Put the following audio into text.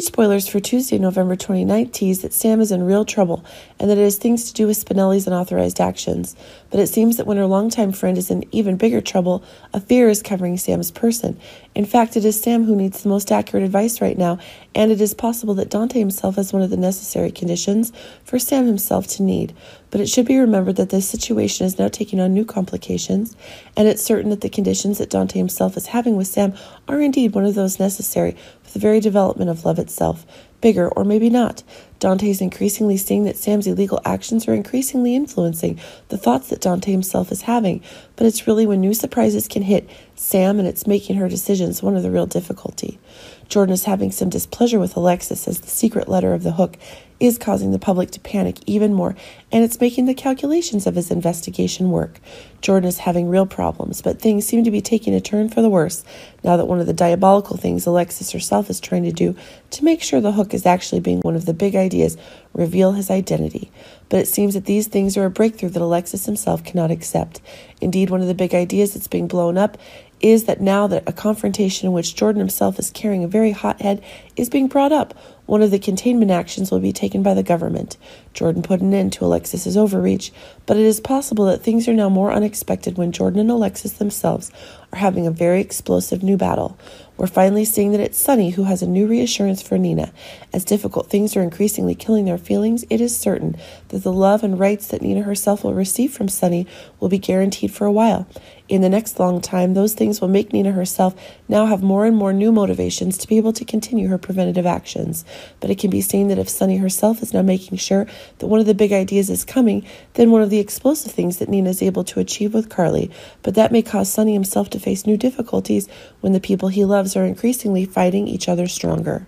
Spoilers for Tuesday, November 29th tease that Sam is in real trouble and that it has things to do with Spinelli's unauthorized actions. But it seems that when her longtime friend is in even bigger trouble, a fear is covering Sam's person. In fact, it is Sam who needs the most accurate advice right now, and it is possible that Dante himself has one of the necessary conditions for Sam himself to need. But it should be remembered that this situation is now taking on new complications, and it's certain that the conditions that Dante himself is having with Sam are indeed one of those necessary for the very development of love itself, bigger or maybe not. Dante is increasingly seeing that Sam's illegal actions are increasingly influencing the thoughts that Dante himself is having, but it's really when new surprises can hit Sam and it's making her decisions one of the real difficulty. Jordan is having some displeasure with Alexis as the secret letter of the hook is causing the public to panic even more, and it's making the calculations of his investigation work. Jordan is having real problems, but things seem to be taking a turn for the worse now that one of the diabolical things Alexis herself is trying to do to make sure the hook is actually being one of the big ideas reveal his identity. But it seems that these things are a breakthrough that Alexis himself cannot accept. Indeed, one of the big ideas that's being blown up is that now that a confrontation in which Jordan himself is carrying a very hot head is being brought up, one of the containment actions will be taken by the government. Jordan put an end to Alexis's overreach, but it is possible that things are now more unexpected when Jordan and Alexis themselves are having a very explosive new battle. We're finally seeing that it's Sonny who has a new reassurance for Nina. As difficult things are increasingly killing their feelings, it is certain that the love and rights that Nina herself will receive from Sonny will be guaranteed for a while. In the next long time, those things will make Nina herself now have more and more new motivations to be able to continue her preventative actions. But it can be seen that if Sonny herself is now making sure that one of the big ideas is coming, then one of the explosive things that Nina is able to achieve with Carly. But that may cause Sonny himself to face new difficulties when the people he loves are increasingly fighting each other stronger.